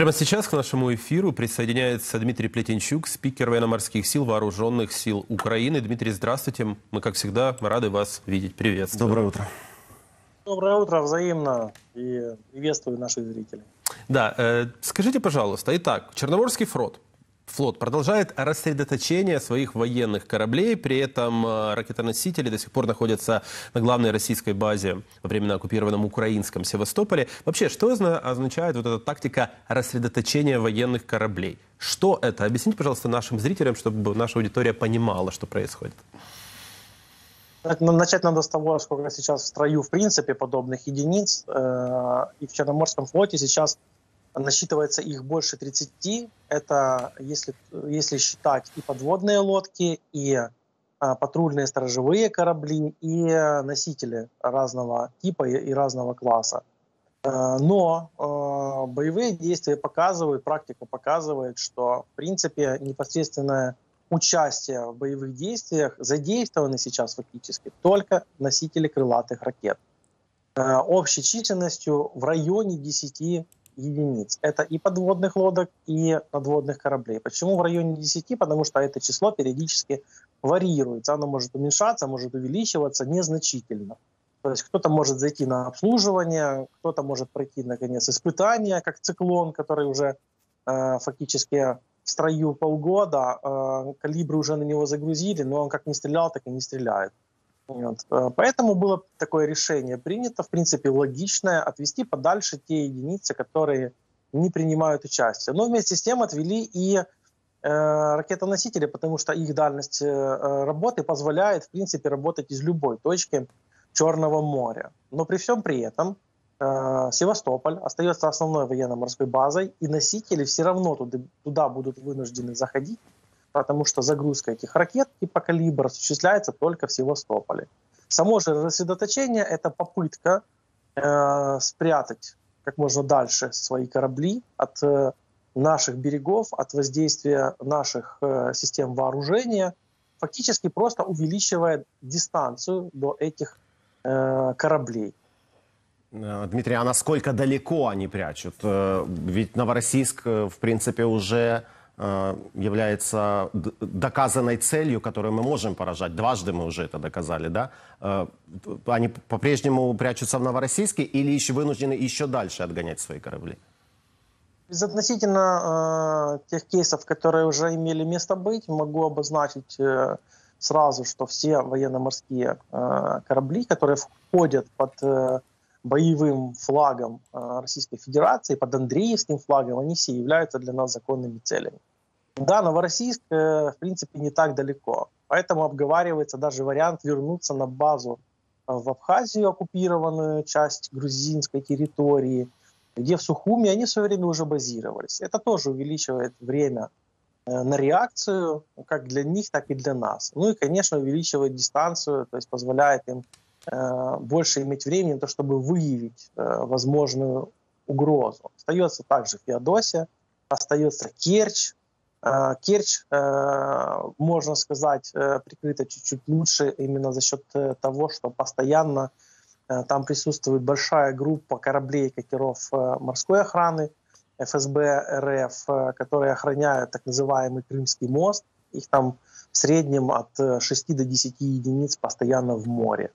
Прямо сейчас к нашему эфиру присоединяется Дмитрий Плетенчук, спикер военно-морских сил Вооруженных сил Украины. Дмитрий, здравствуйте. Мы, как всегда, рады вас видеть. Приветствую. Доброе утро. Доброе утро, взаимно. И приветствую наших зрителей. Да, э, скажите, пожалуйста, итак, Черноморский флот флот продолжает рассредоточение своих военных кораблей, при этом э, ракетоносители до сих пор находятся на главной российской базе во временно оккупированном украинском Севастополе. Вообще, что означает вот эта тактика рассредоточения военных кораблей? Что это? Объясните, пожалуйста, нашим зрителям, чтобы наша аудитория понимала, что происходит. Ну, начать надо с того, сколько сейчас в строю, в принципе, подобных единиц. Э, и в Черноморском флоте сейчас насчитывается их больше 30. Это если, если считать и подводные лодки, и а, патрульные сторожевые корабли, и носители разного типа и, и разного класса. А, но а, боевые действия показывают, практика показывает, что в принципе непосредственное участие в боевых действиях задействованы сейчас фактически только носители крылатых ракет. Общей численностью в районе 10 единиц. Это и подводных лодок, и надводных кораблей. Почему в районе 10? Потому что это число периодически варьируется. Оно может уменьшаться, может увеличиваться незначительно. То есть кто-то может зайти на обслуживание, кто-то может пройти, наконец, испытания, как циклон, который уже э, фактически в строю полгода, э, калибры уже на него загрузили, но он как не стрелял, так и не стреляет. Вот. Э, поэтому было такое решение принято, в принципе, логичное, отвести подальше те единицы, которые не принимают участие. Но вместе с тем отвели и э, ракетоносители, потому что их дальность э, работы позволяет, в принципе, работать из любой точки Черного моря. Но при всем при этом э, Севастополь остается основной военно-морской базой, и носители все равно туда, туда будут вынуждены заходить, потому что загрузка этих ракет типа «Калибр» осуществляется только в Севастополе. Само же рассредоточение – это попытка э, спрятать как можно дальше свои корабли от э, наших берегов, от воздействия наших э, систем вооружения, фактически просто увеличивая дистанцию до этих э, кораблей. Э, Дмитрий, а насколько далеко они прячут? Э, ведь Новороссийск, э, в принципе, уже является доказанной целью, которую мы можем поражать. Дважды мы уже это доказали, да? Э, они по-прежнему прячутся в Новороссийске или еще вынуждены еще дальше отгонять свои корабли? Безотносительно э, тех кейсов, которые уже имели место быть, могу обозначить э, сразу, что все военно-морские э, корабли, которые входят под э, боевым флагом э, Российской Федерации, под Андреевским флагом, они все являются для нас законными целями. Да, Новороссийск, э, в принципе, не так далеко. Поэтому обговаривается даже вариант вернуться на базу э, в Абхазию, оккупированную часть грузинской территории, где в Сухуми они в свое время уже базировались. Это тоже увеличивает время э, на реакцию, как для них, так и для нас. Ну и, конечно, увеличивает дистанцию, то есть позволяет им больше иметь времени на то, чтобы выявить возможную угрозу. Остается также Феодосия, остается Керчь, Керчь, э, можно сказать, э, прикрыта чуть-чуть лучше именно за счет того, что постоянно там присутствует большая группа кораблей и катеров морской охраны ФСБ РФ, которые охраняют так называемый Крымский мост. Их там в среднем от 6 до 10 единиц постоянно в море.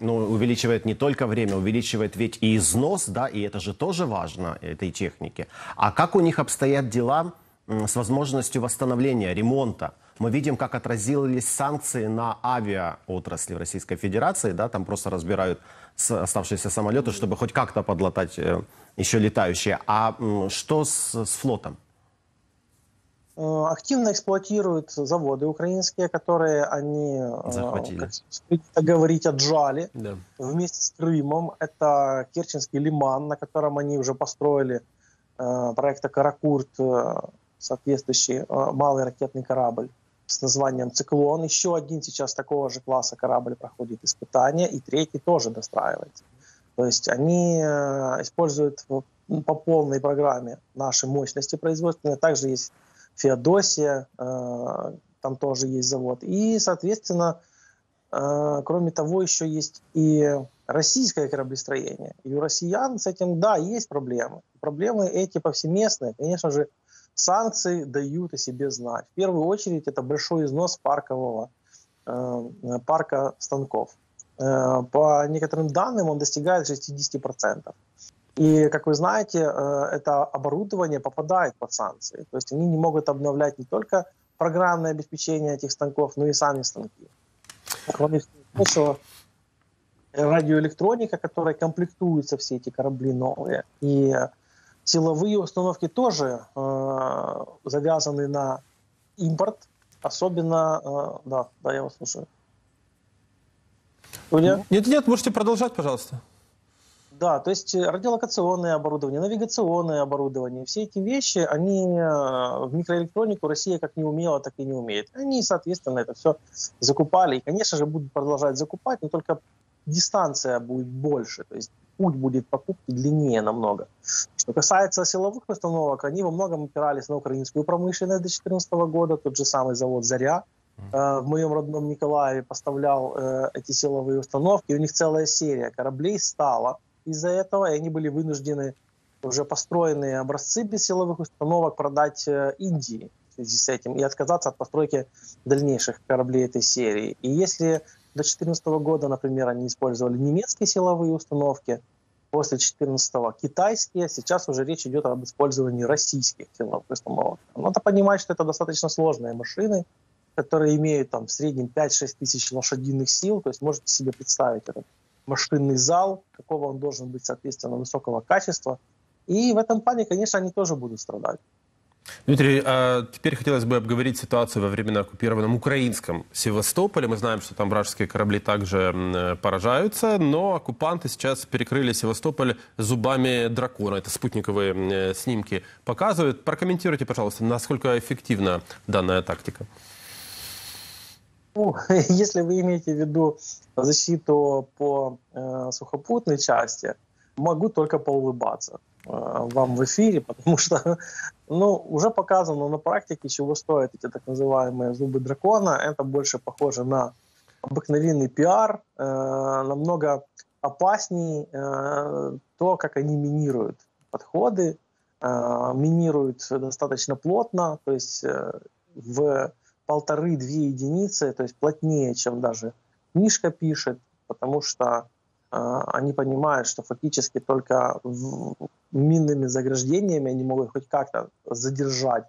Ну, увеличивает не только время, увеличивает ведь и износ, да, и это же тоже важно, этой техники. А как у них обстоят дела с возможностью восстановления, ремонта. Мы видим, как отразились санкции на авиаотрасли Российской Федерации. Да, там просто разбирают оставшиеся самолеты, чтобы хоть как-то подлатать э, еще летающие. А что с, с флотом? Э, активно эксплуатируют заводы украинские, которые они, э, Захватили. как говорить, отжали да. вместе с Крымом. Это Керченский лиман, на котором они уже построили проекта «Каракурт» соответствующий э, малый ракетный корабль с названием «Циклон». Еще один сейчас такого же класса корабль проходит испытания, и третий тоже достраивается. То есть они э, используют по полной программе наши мощности производственные. Также есть Феодосия, э, там тоже есть завод. И, соответственно, кроме того, еще есть и российское кораблестроение. И у россиян с этим, да, есть проблемы. Проблемы эти повсеместные. Конечно же, санкции дают о себе знать. В первую очередь это большой износ паркового э, парка станков. Э, по некоторым данным он достигает 60%. И, как вы знаете, э, это оборудование попадает под санкции. То есть они не могут обновлять не только программное обеспечение этих станков, но и сами станки. Кроме всего радиоэлектроника, которой комплектуются все эти корабли новые. И силовые установки тоже э, завязаны на импорт, особенно... Э, да, да, я вас слушаю. Нет, нет, можете продолжать, пожалуйста. Да, то есть э, радиолокационное оборудование, навигационное оборудование, все эти вещи, они э, в микроэлектронику Россия как не умела, так и не умеет. Они, соответственно, это все закупали и, конечно же, будут продолжать закупать, но только дистанция будет больше, то есть путь будет покупки длиннее намного. Что касается силовых установок, они во многом опирались на украинскую промышленность до 2014 года, тот же самый завод «Заря», э, в моем родном Николаеве поставлял эти силовые установки. У них целая серия кораблей стала из-за этого, и они были вынуждены уже построенные образцы без силовых установок продать э, Индии в связи с этим и отказаться от постройки дальнейших кораблей этой серии. И если до 2014 года, например, они использовали немецкие силовые установки, после 2014 китайские, сейчас уже речь идет об использовании российских силовых установок. Надо понимать, что это достаточно сложные машины, которые имеют там в среднем 5-6 тысяч лошадиных сил, то есть можете себе представить этот машинный зал, какого он должен быть, соответственно, высокого качества. И в этом плане, конечно, они тоже будут страдать. Дмитрий, а теперь хотелось бы обговорить ситуацию во временно оккупированном украинском Севастополе. Мы знаем, что там вражеские корабли также поражаются, но оккупанты сейчас перекрыли Севастополь зубами дракона. Это спутниковые снимки показывают. Прокомментируйте, пожалуйста, насколько эффективна данная тактика. Ну, если вы имеете в виду защиту по э, сухопутной части, могу только поулыбаться э, вам в эфире, потому что ну, уже показано на практике, чего стоят эти так называемые зубы дракона. Это больше похоже на обыкновенный пиар, э, намного опаснее э, то, как они минируют подходы, э, минируют достаточно плотно, то есть э, в полторы-две единицы, то есть плотнее, чем даже книжка пишет, потому что э, они понимают, что фактически только в, минными заграждениями они могут хоть как-то задержать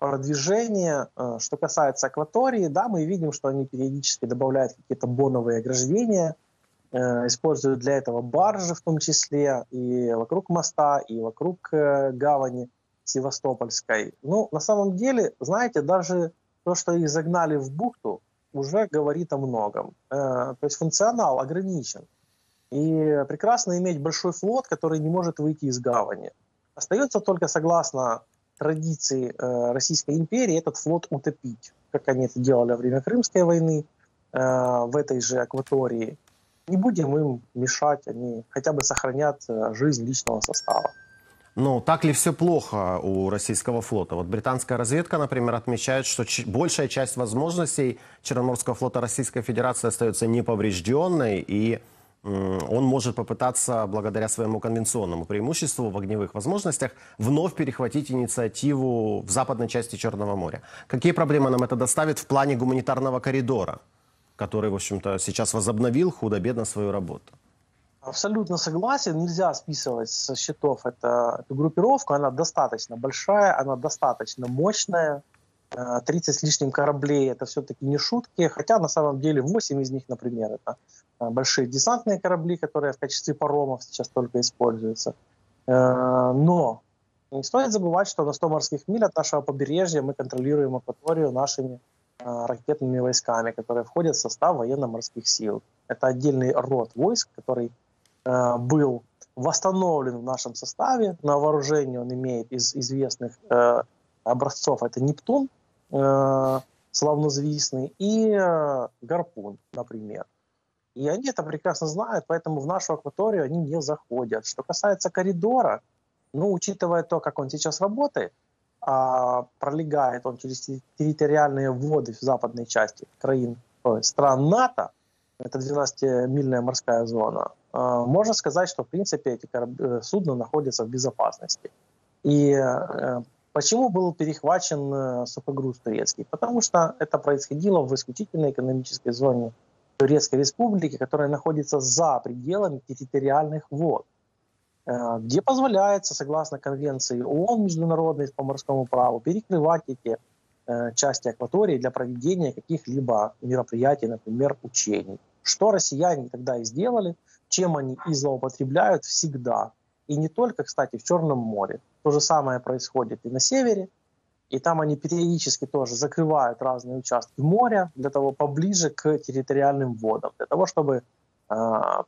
продвижение. Э, что касается акватории, да, мы видим, что они периодически добавляют какие-то боновые ограждения, э, используют для этого баржи в том числе и вокруг моста, и вокруг э, гавани Севастопольской. Ну, на самом деле, знаете, даже то, что их загнали в бухту, уже говорит о многом. То есть функционал ограничен. И прекрасно иметь большой флот, который не может выйти из гавани. Остается только, согласно традиции э, Российской империи, этот флот утопить, как они это делали во время Крымской войны э, в этой же акватории. Не будем им мешать, они хотя бы сохранят жизнь личного состава. Ну, так ли все плохо у российского флота? Вот британская разведка, например, отмечает, что большая часть возможностей Черноморского флота Российской Федерации остается неповрежденной, и он может попытаться, благодаря своему конвенционному преимуществу в огневых возможностях, вновь перехватить инициативу в западной части Черного моря. Какие проблемы нам это доставит в плане гуманитарного коридора, который, в общем-то, сейчас возобновил худо-бедно свою работу? Абсолютно согласен. Нельзя списывать со счетов это, эту группировку. Она достаточно большая, она достаточно мощная. 30 э, с лишним кораблей – это все-таки не шутки. Хотя на самом деле 8 из них, например, это э, большие десантные корабли, которые в качестве паромов сейчас только используются. Э, но не стоит забывать, что на 100 морских миль от нашего побережья мы контролируем акваторию нашими ракетными войсками, которые входят в состав военно-морских сил. Это отдельный род войск, который Э, был восстановлен в нашем составе. На вооружении он имеет из известных э, образцов. Это Нептун, э, славнозвестный, и э, Гарпун, например. И они это прекрасно знают, поэтому в нашу акваторию они не заходят. Что касается коридора, ну, учитывая то, как он сейчас работает, а пролегает он через территориальные воды в западной части краин, стран НАТО, это 12-мильная морская зона, э, можно сказать, что в принципе эти кораб... Э, судна находятся в безопасности. И э, почему был перехвачен э, сухогруз турецкий? Потому что это происходило в исключительной экономической зоне Турецкой Республики, которая находится за пределами территориальных вод, э, где позволяется, согласно Конвенции ООН международной по морскому праву, перекрывать эти э, части акватории для проведения каких-либо мероприятий, например, учений. Что россияне тогда и сделали, чем они и злоупотребляют всегда. И не только, кстати, в Черном море. То же самое происходит и на севере, и там они периодически тоже закрывают разные участки моря для того поближе к территориальным водам, для того, чтобы э,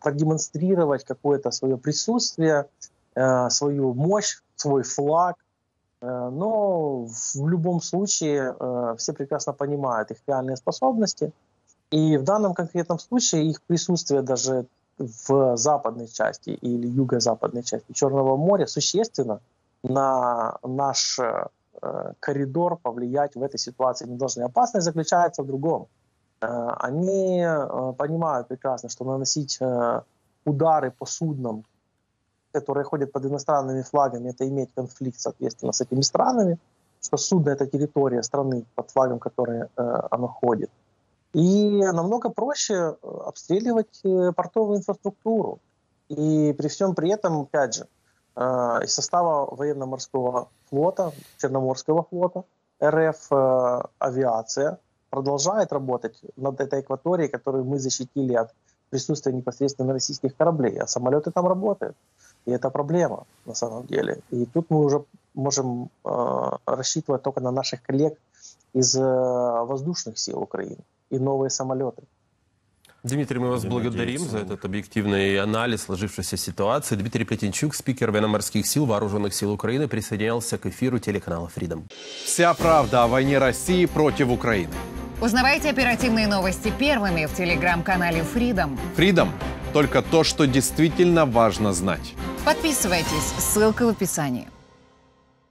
продемонстрировать какое-то свое присутствие, э, свою мощь, свой флаг. Э, но в любом случае э, все прекрасно понимают их реальные способности. И в данном конкретном случае их присутствие даже в западной части или юго-западной части Черного моря существенно на наш коридор повлиять в этой ситуации не должны. Опасность заключается в другом. Э, они э, понимают прекрасно, что наносить удары по суднам, которые ходят под иностранными флагами, это иметь конфликт, соответственно, с этими странами, что судно — это территория страны, под флагом которой оно ходит. И намного проще обстреливать портовую инфраструктуру. И при всем при этом, опять же, из состава военно-морского флота, Черноморского флота, РФ э, авиация продолжает работать над этой акваторией, которую мы защитили от присутствия непосредственно российских кораблей, а самолеты там работают. И это проблема на самом деле. И тут мы уже можем э, рассчитывать только на наших коллег из э, воздушных сил Украины и новые самолеты. Дмитрий, мы вас Будем благодарим за этот объективный анализ сложившейся ситуации. Дмитрий Плетенчук, спикер военно-морских сил Вооруженных сил Украины, присоединялся к эфиру телеканала Freedom. Вся правда о войне России против Украины. Узнавайте оперативные новости первыми в телеграм-канале Freedom. Freedom – только то, что действительно важно знать. Подписывайтесь, ссылка в описании.